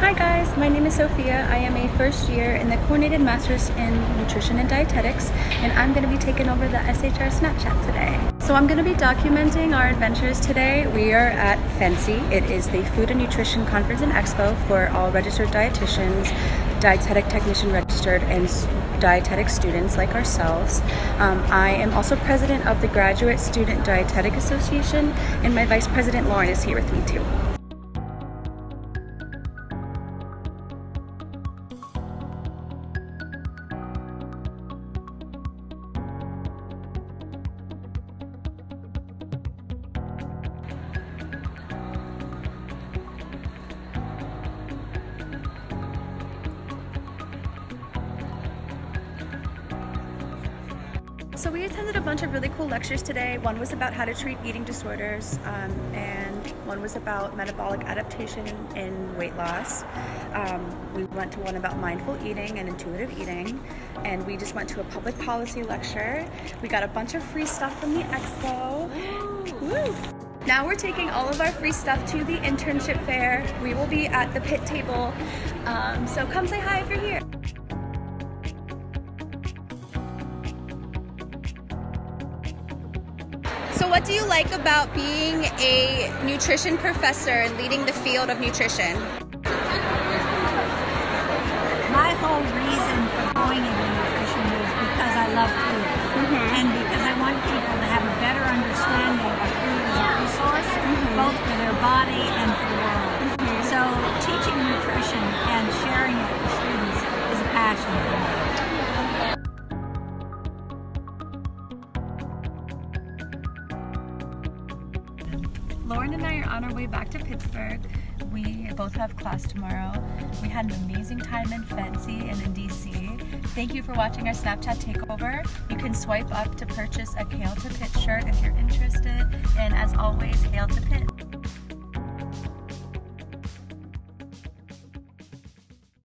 Hi guys, my name is Sophia. I am a first year in the Coordinated Masters in Nutrition and Dietetics, and I'm going to be taking over the SHR Snapchat today. So I'm going to be documenting our adventures today. We are at FNCE. It is the Food and Nutrition Conference and Expo for all registered dietitians, dietetic technician registered, and dietetic students like ourselves. Um, I am also president of the Graduate Student Dietetic Association, and my vice president Lauren is here with me too. So we attended a bunch of really cool lectures today. One was about how to treat eating disorders, um, and one was about metabolic adaptation in weight loss. Um, we went to one about mindful eating and intuitive eating, and we just went to a public policy lecture. We got a bunch of free stuff from the expo. Woo! Now we're taking all of our free stuff to the internship fair. We will be at the Pitt table, um, so come say hi if you're here. So, what do you like about being a nutrition professor and leading the field of nutrition? My whole reason for going into nutrition is because I love food mm-hmm. and because I want people to have a better understanding Lauren and I are on our way back to Pittsburgh. We both have class tomorrow. We had an amazing time in FNCE and in DC. Thank you for watching our Snapchat takeover. You can swipe up to purchase a Hail to Pitt shirt if you're interested. And as always, Hail to Pitt.